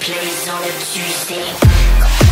place on a Tuesday